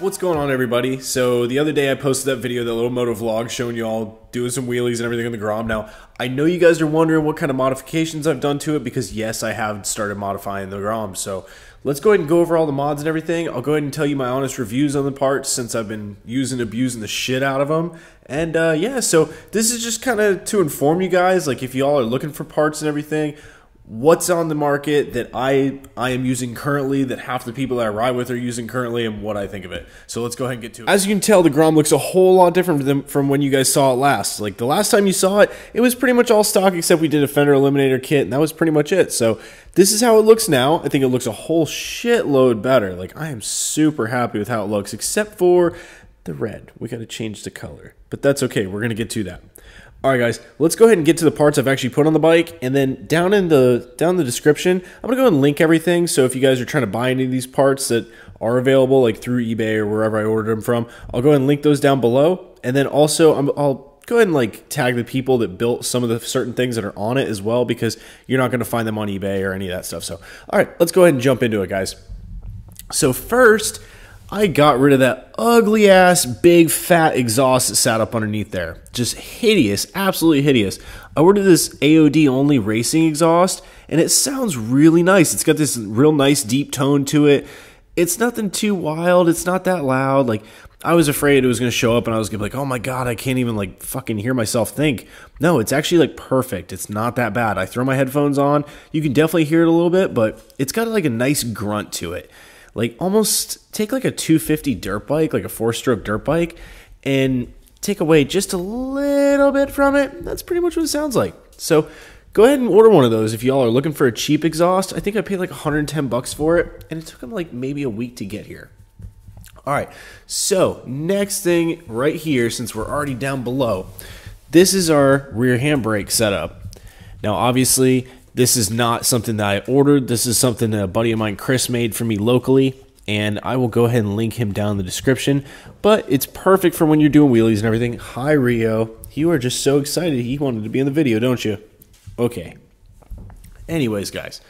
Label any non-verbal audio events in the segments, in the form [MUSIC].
What's going on everybody? So the other day I posted that video, that little moto vlog showing you all doing some wheelies and everything on the Grom. Now, I know you guys are wondering what kind of modifications I've done to it because yes, I have started modifying the Grom. So let's go ahead and go over all the mods and everything. I'll go ahead and tell you my honest reviews on the parts since I've been using abusing the shit out of them. And uh, yeah, so this is just kind of to inform you guys, like if y'all are looking for parts and everything, what's on the market that I I am using currently that half the people that I ride with are using currently and what I think of it. So let's go ahead and get to it. As you can tell, the Grom looks a whole lot different from, from when you guys saw it last. Like the last time you saw it, it was pretty much all stock except we did a fender eliminator kit and that was pretty much it. So this is how it looks now. I think it looks a whole shitload better. Like I am super happy with how it looks except for the red. We got to change the color. But that's okay. We're going to get to that. All right, guys, let's go ahead and get to the parts I've actually put on the bike, and then down in the down in the description, I'm gonna go and link everything. So if you guys are trying to buy any of these parts that are available, like through eBay or wherever I ordered them from, I'll go and link those down below. And then also, i will go ahead and like tag the people that built some of the certain things that are on it as well, because you're not gonna find them on eBay or any of that stuff. So, all right, let's go ahead and jump into it, guys. So first, I got rid of that ugly ass big fat exhaust that sat up underneath there. Just hideous, absolutely hideous. I ordered this AOD only racing exhaust and it sounds really nice. It's got this real nice deep tone to it. It's nothing too wild, it's not that loud. Like I was afraid it was going to show up and I was going to be like, "Oh my god, I can't even like fucking hear myself think." No, it's actually like perfect. It's not that bad. I throw my headphones on, you can definitely hear it a little bit, but it's got like a nice grunt to it like almost take like a 250 dirt bike, like a four stroke dirt bike, and take away just a little bit from it. That's pretty much what it sounds like. So go ahead and order one of those if y'all are looking for a cheap exhaust. I think I paid like 110 bucks for it, and it took them like maybe a week to get here. All right, so next thing right here, since we're already down below, this is our rear handbrake setup. Now, obviously, this is not something that I ordered. This is something that a buddy of mine, Chris, made for me locally. And I will go ahead and link him down in the description. But it's perfect for when you're doing wheelies and everything. Hi, Rio. You are just so excited. He wanted to be in the video, don't you? Okay. Anyways, guys.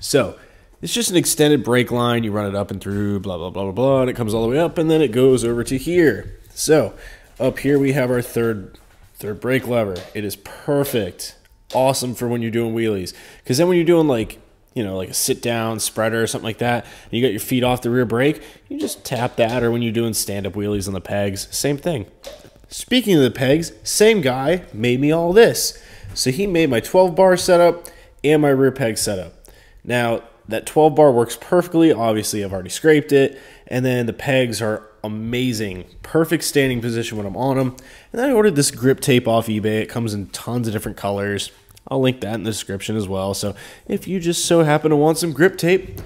So, it's just an extended brake line. You run it up and through, blah, blah, blah, blah, blah. And it comes all the way up, and then it goes over to here. So, up here we have our third third brake lever. It is perfect awesome for when you're doing wheelies. Because then when you're doing like, you know, like a sit down spreader or something like that, and you got your feet off the rear brake, you just tap that. Or when you're doing stand up wheelies on the pegs, same thing. Speaking of the pegs, same guy made me all this. So he made my 12 bar setup and my rear peg setup. Now, that 12 bar works perfectly. Obviously, I've already scraped it. And then the pegs are amazing. Perfect standing position when I'm on them. And then I ordered this grip tape off eBay. It comes in tons of different colors. I'll link that in the description as well. So if you just so happen to want some grip tape,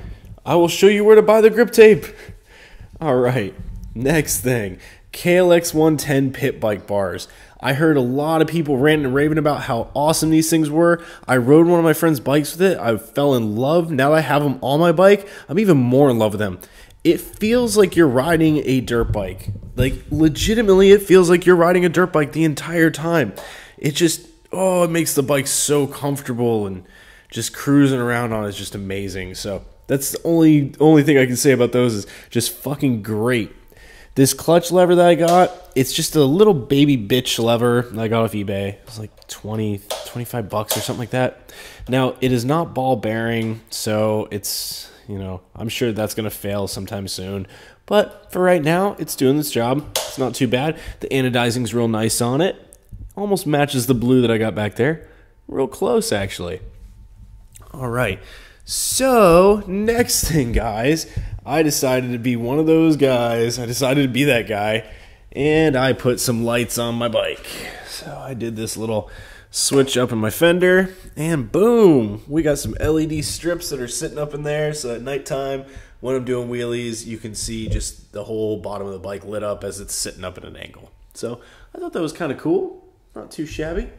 I will show you where to buy the grip tape. [LAUGHS] All right, next thing KLX 110 pit bike bars. I heard a lot of people ranting and raving about how awesome these things were. I rode one of my friend's bikes with it. I fell in love. Now I have them on my bike, I'm even more in love with them. It feels like you're riding a dirt bike. Like, legitimately, it feels like you're riding a dirt bike the entire time. It just oh, it makes the bike so comfortable and just cruising around on is just amazing. So that's the only only thing I can say about those is just fucking great. This clutch lever that I got, it's just a little baby bitch lever that I got off eBay. It's like 20, 25 bucks or something like that. Now, it is not ball bearing, so it's, you know, I'm sure that's going to fail sometime soon. But for right now, it's doing its job. It's not too bad. The anodizing's real nice on it. Almost matches the blue that I got back there. Real close, actually. All right. So, next thing, guys, I decided to be one of those guys. I decided to be that guy, and I put some lights on my bike. So, I did this little switch up in my fender, and boom, we got some LED strips that are sitting up in there. So, at nighttime, when I'm doing wheelies, you can see just the whole bottom of the bike lit up as it's sitting up at an angle. So, I thought that was kind of cool. Not too shabby.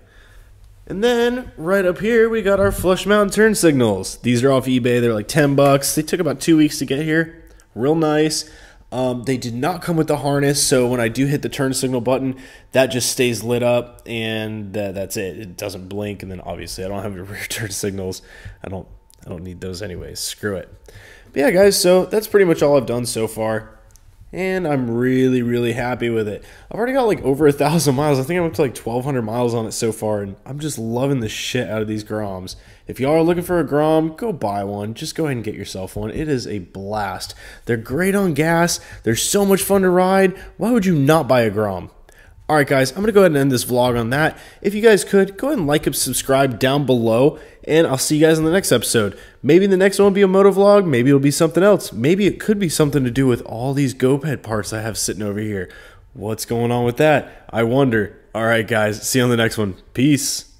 And then right up here, we got our flush mount turn signals. These are off eBay. They're like 10 bucks. They took about two weeks to get here. Real nice. Um, they did not come with the harness, so when I do hit the turn signal button, that just stays lit up, and that, that's it. It doesn't blink, and then obviously I don't have [LAUGHS] rear turn signals. I don't, I don't need those anyways. Screw it. But yeah, guys. So that's pretty much all I've done so far. And I'm really, really happy with it. I've already got like over a thousand miles. I think I'm up to like 1,200 miles on it so far, and I'm just loving the shit out of these Groms. If y'all are looking for a Grom, go buy one. Just go ahead and get yourself one. It is a blast. They're great on gas. They're so much fun to ride. Why would you not buy a Grom? All right, guys, I'm going to go ahead and end this vlog on that. If you guys could, go ahead and like and subscribe down below, and I'll see you guys in the next episode. Maybe the next one will be a moto vlog. Maybe it'll be something else. Maybe it could be something to do with all these GoPed parts I have sitting over here. What's going on with that? I wonder. All right, guys, see you on the next one. Peace.